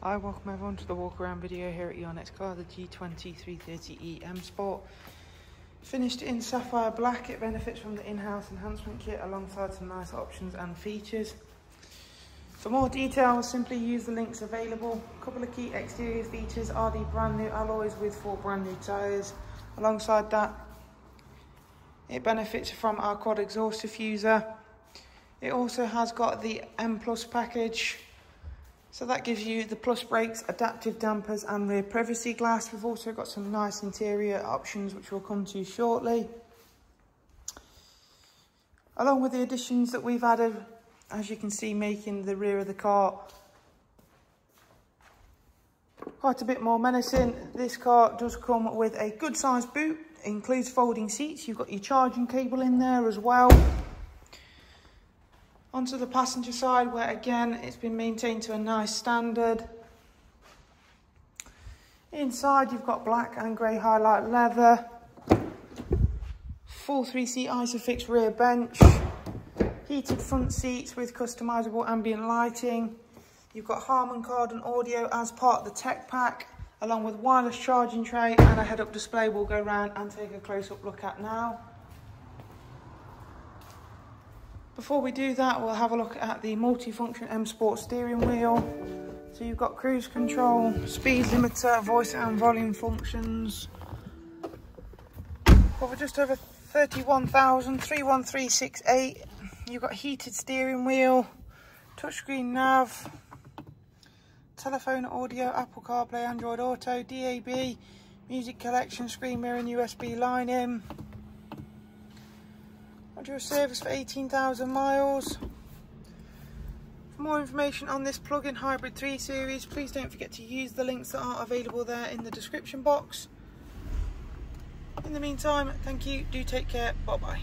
Hi, welcome everyone to the walk around video here at your next car, the G20 330e M Sport. Finished in sapphire black, it benefits from the in-house enhancement kit alongside some nice options and features. For more details, simply use the links available. A couple of key exterior features are the brand new alloys with four brand new tyres. Alongside that, it benefits from our quad exhaust diffuser. It also has got the M Plus package so that gives you the plus brakes, adaptive dampers and rear privacy glass. We've also got some nice interior options which we'll come to shortly. Along with the additions that we've added, as you can see, making the rear of the car quite a bit more menacing. This car does come with a good sized boot, includes folding seats. You've got your charging cable in there as well. Onto the passenger side where again it's been maintained to a nice standard. Inside you've got black and grey highlight leather. Full three seat Isofix rear bench. Heated front seats with customisable ambient lighting. You've got Harman Kardon audio as part of the tech pack along with wireless charging tray and a head-up display we'll go around and take a close-up look at now. Before we do that, we'll have a look at the multi-function M Sport steering wheel. So you've got cruise control, speed limiter, voice and volume functions. Well, for just over 31,000, 31368. You've got heated steering wheel, touchscreen nav, telephone audio, Apple CarPlay, Android Auto, DAB, music collection, screen mirror and USB line in. I do a service for 18,000 miles. For more information on this plug-in hybrid 3 series, please don't forget to use the links that are available there in the description box. In the meantime, thank you, do take care, bye bye.